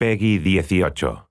Peggy 18.